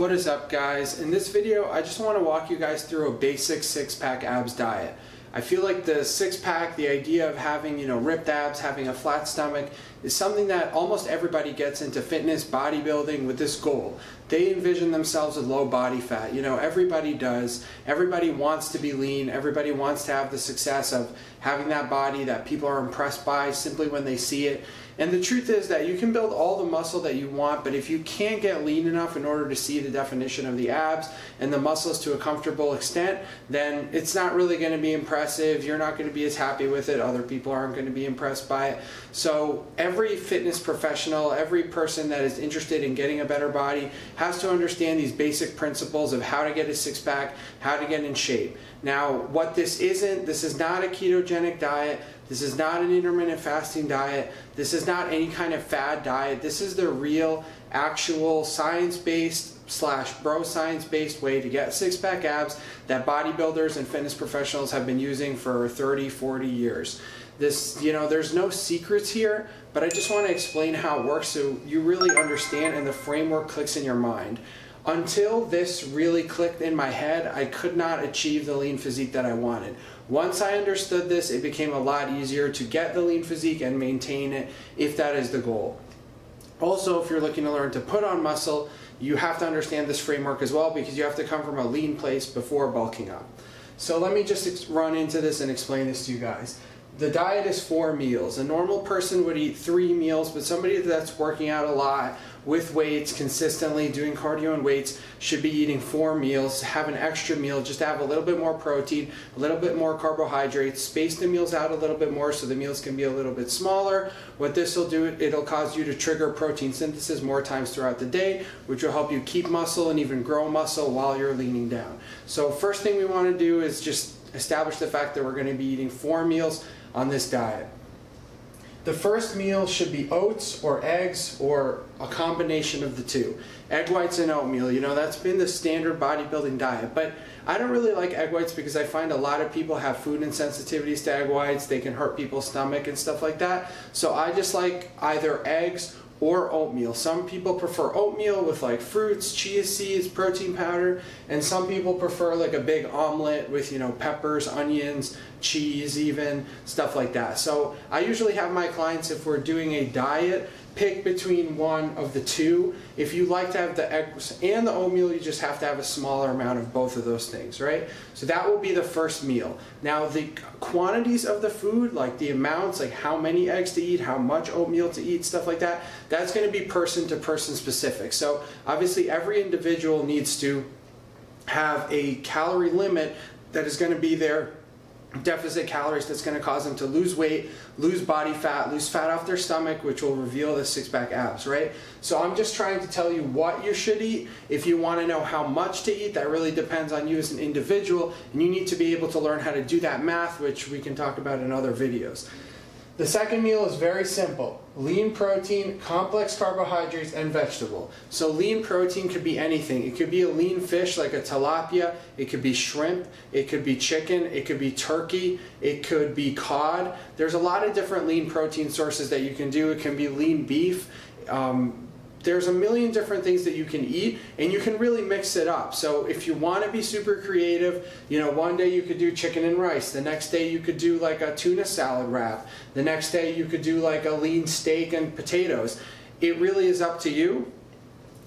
What is up guys? In this video I just want to walk you guys through a basic six pack abs diet. I feel like the six pack, the idea of having, you know, ripped abs, having a flat stomach, is something that almost everybody gets into fitness, bodybuilding with this goal. They envision themselves with low body fat. You know, everybody does. Everybody wants to be lean. Everybody wants to have the success of having that body that people are impressed by simply when they see it. And the truth is that you can build all the muscle that you want, but if you can't get lean enough in order to see the definition of the abs and the muscles to a comfortable extent, then it's not really going to be impressive. You're not going to be as happy with it. Other people aren't going to be impressed by it. So every fitness professional, every person that is interested in getting a better body has to understand these basic principles of how to get a six pack, how to get in shape. Now, what this isn't, this is not a ketogenic diet. This is not an intermittent fasting diet. This is not any kind of fad diet. This is the real, actual, science-based slash bro science-based way to get six-pack abs that bodybuilders and fitness professionals have been using for 30, 40 years. This, you know, there's no secrets here, but I just want to explain how it works so you really understand and the framework clicks in your mind. Until this really clicked in my head, I could not achieve the lean physique that I wanted. Once I understood this, it became a lot easier to get the lean physique and maintain it if that is the goal. Also, if you're looking to learn to put on muscle, you have to understand this framework as well because you have to come from a lean place before bulking up. So let me just run into this and explain this to you guys the diet is four meals. A normal person would eat three meals, but somebody that's working out a lot with weights consistently, doing cardio and weights, should be eating four meals, have an extra meal, just have a little bit more protein, a little bit more carbohydrates, space the meals out a little bit more so the meals can be a little bit smaller. What this will do, it'll cause you to trigger protein synthesis more times throughout the day, which will help you keep muscle and even grow muscle while you're leaning down. So first thing we want to do is just establish the fact that we're going to be eating four meals on this diet. The first meal should be oats or eggs or a combination of the two. Egg whites and oatmeal, you know, that's been the standard bodybuilding diet. But I don't really like egg whites because I find a lot of people have food insensitivities to egg whites. They can hurt people's stomach and stuff like that. So I just like either eggs or oatmeal. Some people prefer oatmeal with like fruits, chia seeds, protein powder, and some people prefer like a big omelet with, you know, peppers, onions, cheese even, stuff like that. So I usually have my clients, if we're doing a diet, pick between one of the two. If you like to have the eggs and the oatmeal, you just have to have a smaller amount of both of those things, right? So that will be the first meal. Now the quantities of the food, like the amounts, like how many eggs to eat, how much oatmeal to eat, stuff like that, that's gonna be person to person specific. So obviously every individual needs to have a calorie limit that is gonna be there deficit calories that's going to cause them to lose weight, lose body fat, lose fat off their stomach, which will reveal the six pack abs, right? So I'm just trying to tell you what you should eat. If you want to know how much to eat, that really depends on you as an individual, and you need to be able to learn how to do that math, which we can talk about in other videos. The second meal is very simple. Lean protein, complex carbohydrates, and vegetable. So lean protein could be anything. It could be a lean fish like a tilapia. It could be shrimp. It could be chicken. It could be turkey. It could be cod. There's a lot of different lean protein sources that you can do. It can be lean beef. Um, there's a million different things that you can eat and you can really mix it up. So if you want to be super creative, you know, one day you could do chicken and rice. The next day you could do like a tuna salad wrap. The next day you could do like a lean steak and potatoes. It really is up to you.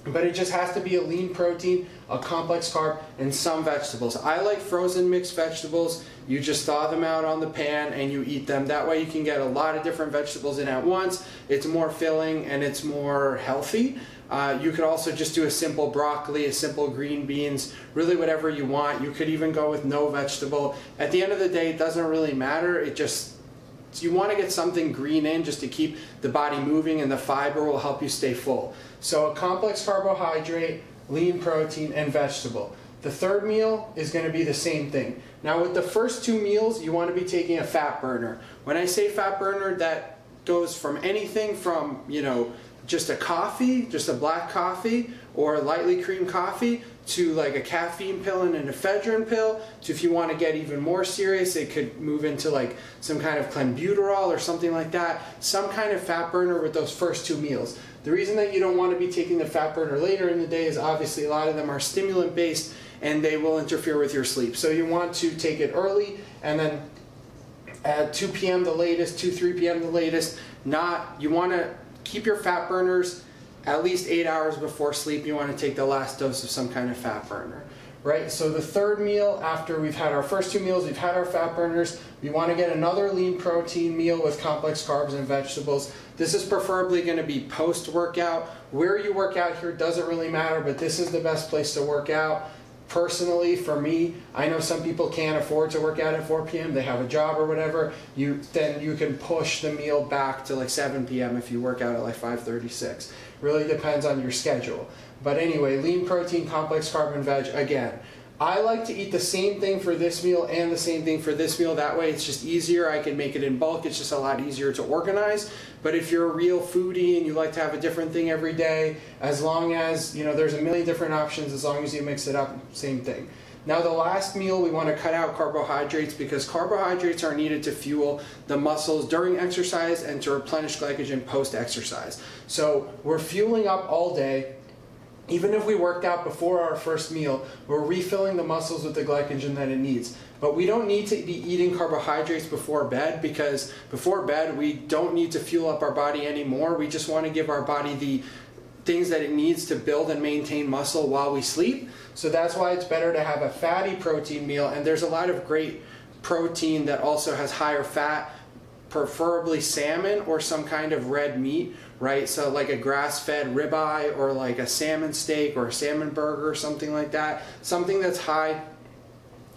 But it just has to be a lean protein, a complex carb, and some vegetables. I like frozen mixed vegetables. You just thaw them out on the pan and you eat them. That way you can get a lot of different vegetables in at once. It's more filling and it's more healthy. Uh, you could also just do a simple broccoli, a simple green beans, really whatever you want. You could even go with no vegetable. At the end of the day, it doesn't really matter. It just so you want to get something green in just to keep the body moving and the fiber will help you stay full. So a complex carbohydrate, lean protein, and vegetable. The third meal is going to be the same thing. Now with the first two meals, you want to be taking a fat burner. When I say fat burner, that goes from anything from, you know, just a coffee, just a black coffee, or a lightly creamed coffee, to like a caffeine pill and an ephedrine pill to if you want to get even more serious it could move into like some kind of clenbuterol or something like that some kind of fat burner with those first two meals the reason that you don't want to be taking the fat burner later in the day is obviously a lot of them are stimulant based and they will interfere with your sleep so you want to take it early and then at 2 p.m. the latest, 2, 3 p.m. the latest. Not, you want to keep your fat burners at least eight hours before sleep. You want to take the last dose of some kind of fat burner, right? So the third meal after we've had our first two meals, we've had our fat burners, we want to get another lean protein meal with complex carbs and vegetables. This is preferably going to be post workout. Where you work out here doesn't really matter, but this is the best place to work out personally for me i know some people can't afford to work out at 4 p.m they have a job or whatever you then you can push the meal back to like 7 p.m if you work out at like 5.36 really depends on your schedule but anyway lean protein complex carb and veg again I like to eat the same thing for this meal and the same thing for this meal. That way it's just easier. I can make it in bulk. It's just a lot easier to organize. But if you're a real foodie and you like to have a different thing every day, as long as, you know, there's a million different options, as long as you mix it up, same thing. Now the last meal, we want to cut out carbohydrates because carbohydrates are needed to fuel the muscles during exercise and to replenish glycogen post-exercise. So we're fueling up all day, even if we worked out before our first meal, we're refilling the muscles with the glycogen that it needs. But we don't need to be eating carbohydrates before bed because before bed we don't need to fuel up our body anymore. We just want to give our body the things that it needs to build and maintain muscle while we sleep. So that's why it's better to have a fatty protein meal. And there's a lot of great protein that also has higher fat preferably salmon or some kind of red meat, right? So like a grass-fed ribeye or like a salmon steak or a salmon burger or something like that. Something that's high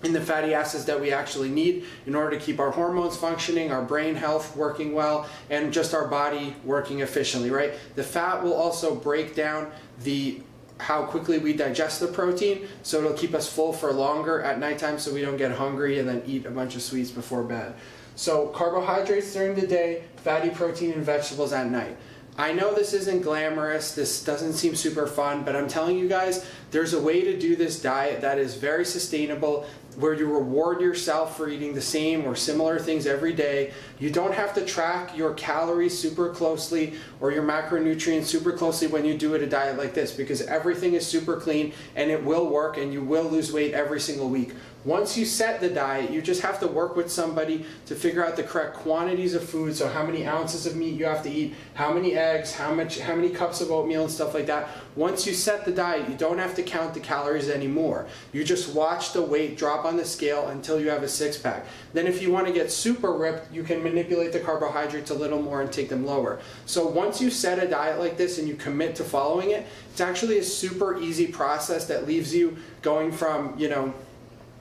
in the fatty acids that we actually need in order to keep our hormones functioning, our brain health working well, and just our body working efficiently, right? The fat will also break down the how quickly we digest the protein, so it'll keep us full for longer at nighttime so we don't get hungry and then eat a bunch of sweets before bed. So carbohydrates during the day, fatty protein and vegetables at night. I know this isn't glamorous, this doesn't seem super fun, but I'm telling you guys, there's a way to do this diet that is very sustainable, where you reward yourself for eating the same or similar things every day. You don't have to track your calories super closely or your macronutrients super closely when you do it a diet like this because everything is super clean and it will work and you will lose weight every single week. Once you set the diet, you just have to work with somebody to figure out the correct quantities of food. So how many ounces of meat you have to eat, how many eggs, how much, how many cups of oatmeal and stuff like that. Once you set the diet, you don't have to count the calories anymore. You just watch the weight drop on the scale until you have a six pack. Then if you want to get super ripped, you can manipulate the carbohydrates a little more and take them lower. So once you set a diet like this and you commit to following it, it's actually a super easy process that leaves you going from, you know,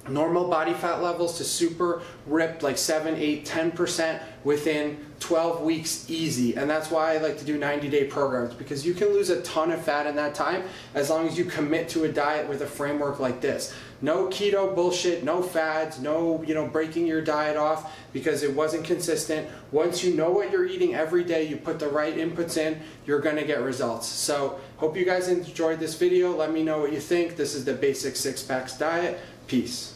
normal body fat levels to super ripped like 7 8 10% within 12 weeks easy. And that's why i like to do 90 day programs because you can lose a ton of fat in that time as long as you commit to a diet with a framework like this. No keto bullshit no fads no you know breaking your diet off because it wasn't consistent. Once you know what you're eating every day you put the right inputs in you're going to get results. So hope you guys enjoyed this video. Let me know what you think. This is the basic six packs diet. Peace